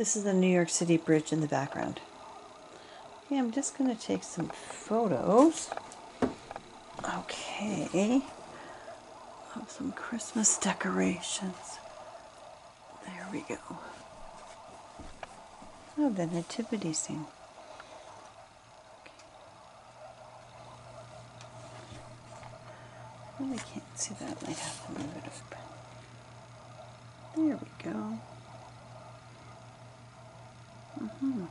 This is the New York City Bridge in the background. Okay, I'm just going to take some photos. Okay. Of some Christmas decorations. There we go. Oh, the nativity scene. okay Really can't see that. Might have to move it up. There we go. Mm-hmm.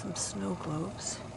Some snow globes.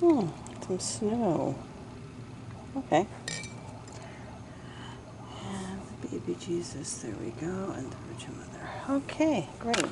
Hmm, some snow. Okay. And the baby Jesus, there we go, and the Virgin Mother. Okay, great.